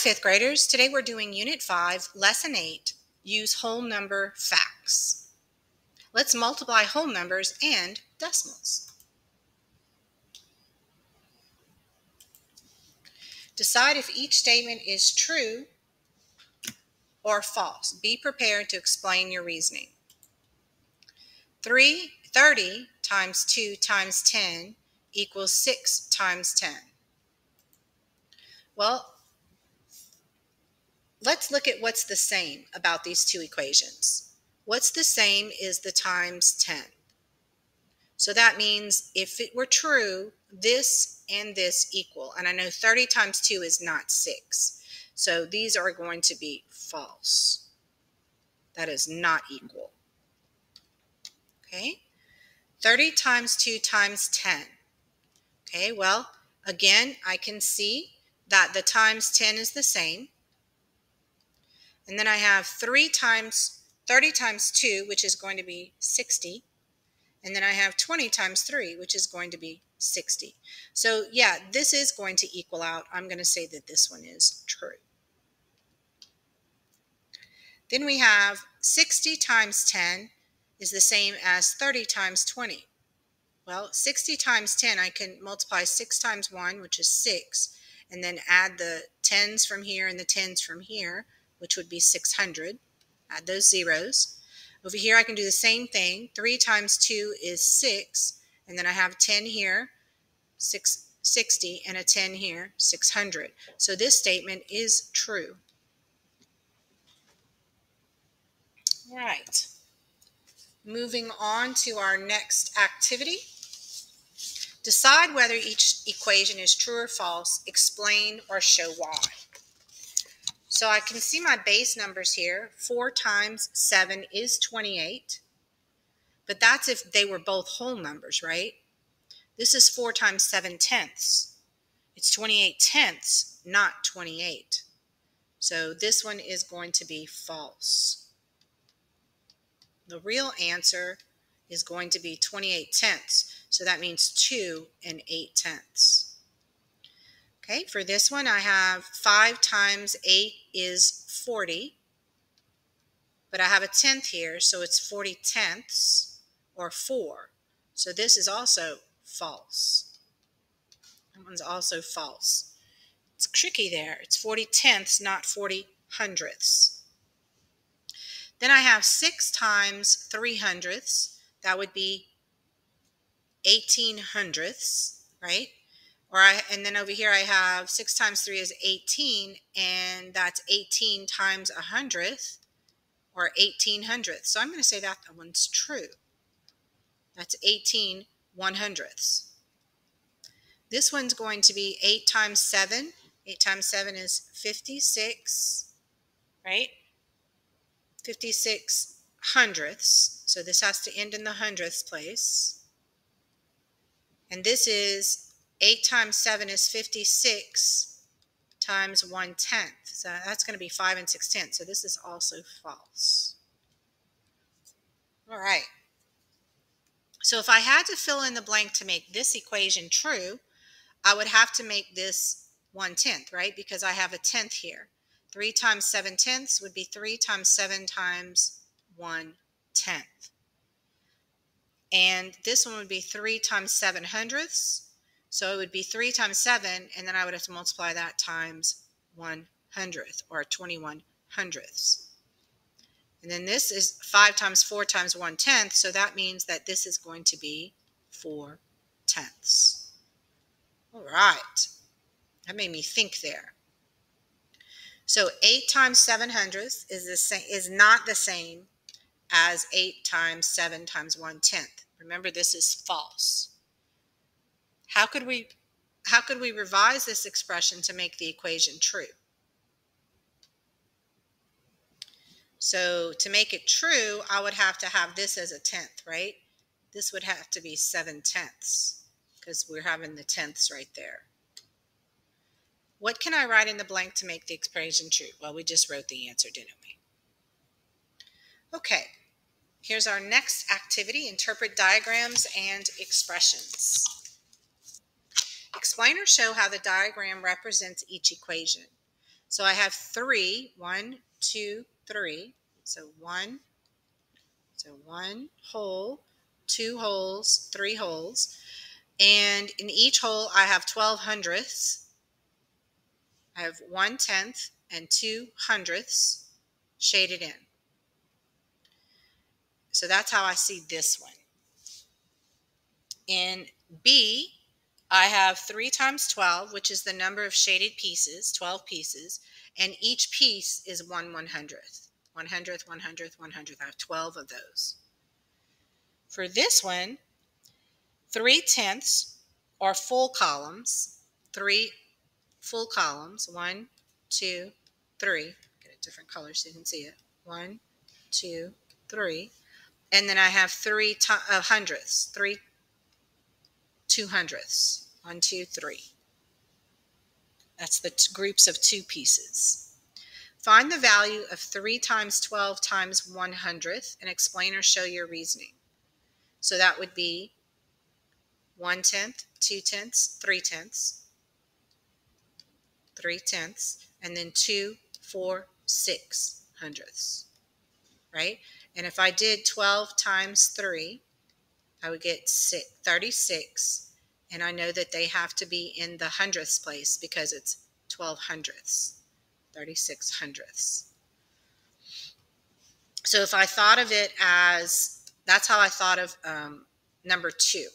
fifth graders. Today we're doing Unit 5, Lesson 8, Use Whole Number Facts. Let's multiply whole numbers and decimals. Decide if each statement is true or false. Be prepared to explain your reasoning. 3, 30 times 2 times 10 equals 6 times 10. Well, let's look at what's the same about these two equations. What's the same is the times 10. So that means if it were true, this and this equal. And I know 30 times 2 is not 6. So these are going to be false. That is not equal. Okay? 30 times 2 times 10. Okay, well, again, I can see that the times 10 is the same. And then I have 3 times 30 times 2, which is going to be 60. And then I have 20 times 3, which is going to be 60. So yeah, this is going to equal out. I'm going to say that this one is true. Then we have 60 times 10 is the same as 30 times 20. Well, 60 times 10, I can multiply 6 times 1, which is 6, and then add the 10s from here and the 10s from here, which would be 600. Add those zeros. Over here, I can do the same thing. 3 times 2 is 6, and then I have 10 here, 6, 60, and a 10 here, 600. So this statement is true. All right. Moving on to our next activity. Decide whether each equation is true or false, explain or show why. So I can see my base numbers here. 4 times 7 is 28. But that's if they were both whole numbers, right? This is 4 times 7 tenths. It's 28 tenths, not 28. So this one is going to be false. The real answer is going to be 28 tenths. So that means 2 and 8 tenths. Okay, for this one I have 5 times 8 is 40. But I have a tenth here, so it's 40 tenths or 4. So this is also false. That one's also false. It's tricky there. It's 40 tenths, not 40 hundredths. Then I have 6 times 3 hundredths. That would be 18 hundredths, right? Or I, and then over here I have 6 times 3 is 18, and that's 18 times a hundredth, or 18 hundredths. So I'm going to say that one's true. That's 18 one hundredths. This one's going to be 8 times 7. 8 times 7 is 56, right? 56 hundredths. So this has to end in the hundredths place. And this is 8 times 7 is 56 times 1 tenth. So that's going to be 5 and 6 tenths. So this is also false. All right. So if I had to fill in the blank to make this equation true, I would have to make this 1 tenth, right? Because I have a tenth here. 3 times 7 tenths would be 3 times 7 times 1 tenth. And this one would be 3 times 7 hundredths. So it would be 3 times 7, and then I would have to multiply that times 1 hundredth, or 21 hundredths. And then this is 5 times 4 times 1 tenth, so that means that this is going to be 4 tenths. All right. That made me think there. So 8 times 7 hundredths is, the same, is not the same as 8 times 7 times 1 tenth. Remember, this is false. How could we how could we revise this expression to make the equation true? So to make it true, I would have to have this as a tenth, right? This would have to be 7 tenths because we're having the tenths right there. What can I write in the blank to make the expression true? Well, we just wrote the answer, didn't we? Okay, Here's our next activity, interpret diagrams and expressions. Explain or show how the diagram represents each equation. So I have three, one, two, three. So one, so one whole, two wholes, three wholes. And in each whole, I have 12 hundredths. I have one tenth and two hundredths shaded in. So that's how I see this one. In B, I have 3 times 12, which is the number of shaded pieces, 12 pieces, and each piece is 1 100th. 100th, 100th, 100th. I have 12 of those. For this one, 3 tenths are full columns, 3 full columns, one, two, three. Get a different color so you can see it. One, two, three. And then I have three uh, hundredths, three two hundredths. One, two, three. That's the groups of two pieces. Find the value of 3 times 12 times 1 hundredth and explain or show your reasoning. So that would be 1 tenth, 2 tenths, 3 tenths, 3 tenths, and then 2, 4, 6 hundredths, right? And if I did 12 times 3, I would get 36. And I know that they have to be in the hundredths place because it's 12 hundredths, 36 hundredths. So if I thought of it as, that's how I thought of um, number two.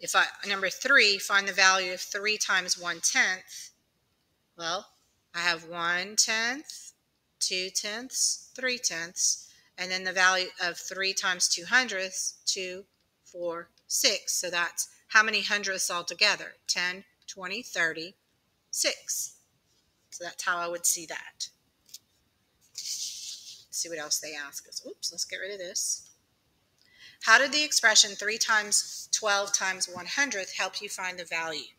If I, number three, find the value of three times one tenth, well, I have one tenth, two tenths, three tenths, and then the value of 3 times 2 hundredths, 2, 4, 6. So that's how many hundredths altogether? 10, 20, 30, 6. So that's how I would see that. Let's see what else they ask us. Oops, let's get rid of this. How did the expression 3 times 12 times 100th help you find the value?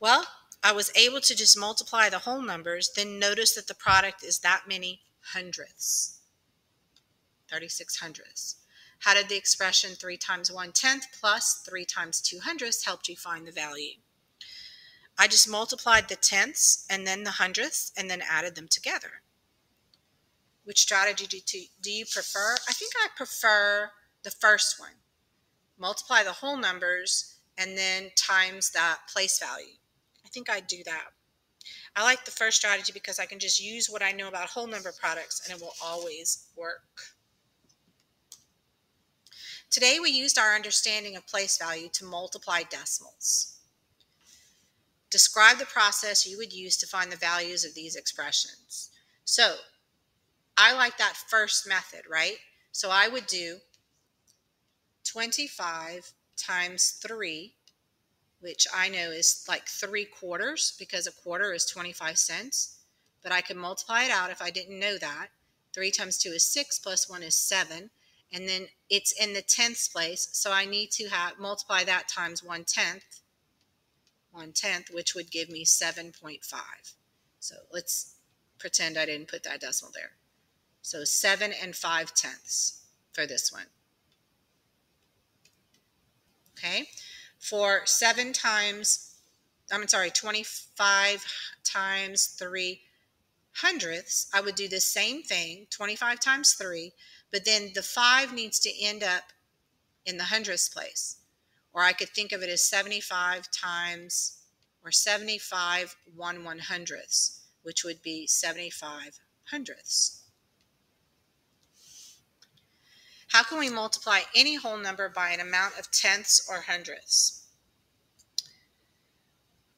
Well, I was able to just multiply the whole numbers, then notice that the product is that many hundredths. 36 hundredths. How did the expression 3 times 1 tenth plus 3 times 2 hundredths help you find the value? I just multiplied the tenths and then the hundredths and then added them together. Which strategy do, do you prefer? I think I prefer the first one. Multiply the whole numbers and then times that place value. I think I'd do that. I like the first strategy because I can just use what I know about whole number products and it will always work. Today we used our understanding of place value to multiply decimals. Describe the process you would use to find the values of these expressions. So I like that first method, right? So I would do 25 times 3 which I know is like three quarters because a quarter is 25 cents. But I could multiply it out if I didn't know that. 3 times 2 is 6, plus 1 is 7. And then it's in the tenths place, so I need to have multiply that times one tenth, one tenth, which would give me 7.5. So let's pretend I didn't put that decimal there. So 7 and 5 tenths for this one. Okay, for 7 times, I'm sorry, 25 times 3 hundredths, I would do the same thing, 25 times 3, but then the 5 needs to end up in the hundredths place. Or I could think of it as 75 times, or 75 1 one hundredths, which would be 75 hundredths. How can we multiply any whole number by an amount of tenths or hundredths?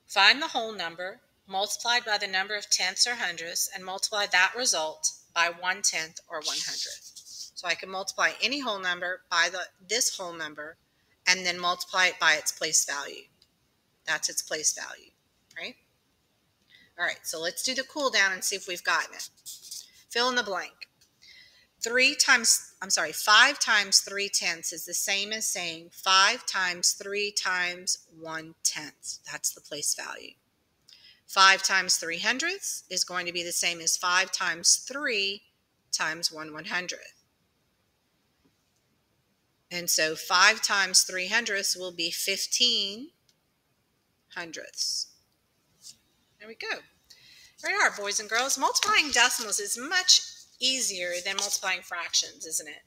Find the whole number multiplied by the number of tenths or hundredths and multiply that result by one tenth or one hundredth. So I can multiply any whole number by the this whole number and then multiply it by its place value. That's its place value, right? All right, so let's do the cool down and see if we've gotten it. Fill in the blank. 3 times, I'm sorry, 5 times 3 tenths is the same as saying 5 times 3 times 1 tenth. That's the place value. 5 times 3 hundredths is going to be the same as 5 times 3 times 1 one hundredth. And so 5 times 3 hundredths will be 15 hundredths. There we go. There we are, boys and girls. Multiplying decimals is much easier than multiplying fractions, isn't it?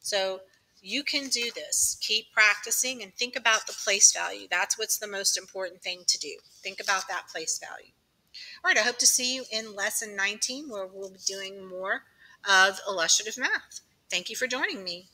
So you can do this. Keep practicing and think about the place value. That's what's the most important thing to do. Think about that place value. All right, I hope to see you in lesson 19 where we'll be doing more of illustrative math. Thank you for joining me.